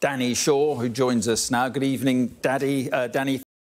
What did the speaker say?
Danny Shaw, who joins us now. Good evening, Daddy. Uh, Danny,